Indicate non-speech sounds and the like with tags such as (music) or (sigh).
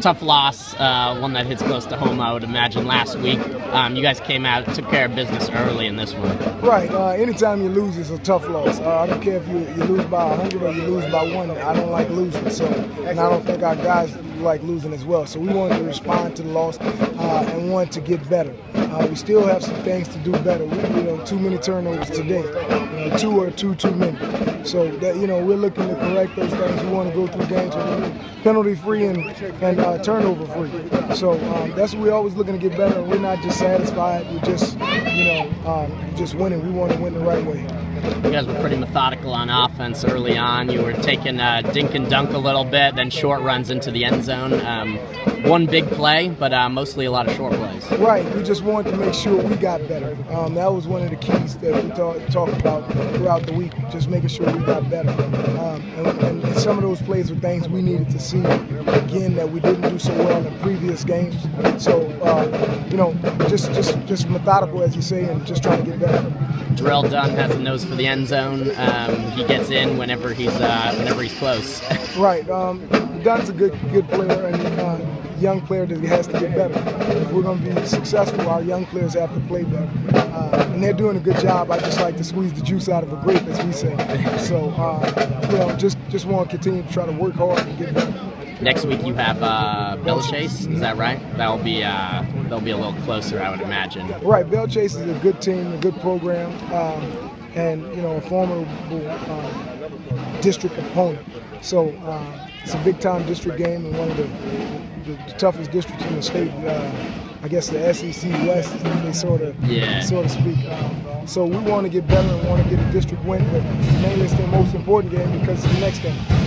tough loss, uh, one that hits close to home, I would imagine, last week. Um, you guys came out, took care of business early in this one. Right. Uh, anytime you lose, it's a tough loss. Uh, I don't care if you, you lose by 100 or you lose by one. I don't like losing. So, and I don't think our guys like losing as well. So we wanted to respond to the loss uh, and want to get better. Uh, we still have some things to do better. We, you know, too many turnovers today. You know, two or two too many. So that you know, we're looking to correct those things. We want to go through games penalty free and and uh, turnover free. So um, that's what we're always looking to get better. We're not just satisfied. We're just you know um, just winning. We want to win the right way. You guys were pretty methodical on offense early on. You were taking uh, dink and dunk a little bit, then short runs into the end zone. Um, one big play, but uh, mostly a lot of short plays. Right. We just wanted to make sure we got better. Um, that was one of the keys that we talked talk about throughout the week, just making sure we got better. Um, and, and, some of those plays were things we needed to see again that we didn't do so well in the previous games. So, uh, you know, just just just methodical, as you say, and just trying to get better. Jurell Dunn has a nose for the end zone. Um, he gets in whenever he's uh, whenever he's close. (laughs) right. Um, Dunn's a good good player and uh, young player that he has to get better. If we're going to be successful, our young players have to play better. Uh, and they're doing a good job. I just like to squeeze the juice out of a grape, as we say. So, uh, you know, just just want to continue to try to work hard and get better. Next week you have uh, Belle Chasse, is that right? That'll be uh, they'll be a little closer, I would imagine. Right, Belle Chasse is a good team, a good program, um, and you know a formidable uh, district opponent. So uh, it's a big time district game and one of the, the, the toughest districts in the state. Uh, I guess the SEC West, they sort of, yeah. sort of speak. Um, so we want to get better and want to get a district win, but mainly it's the most important game because it's the next game.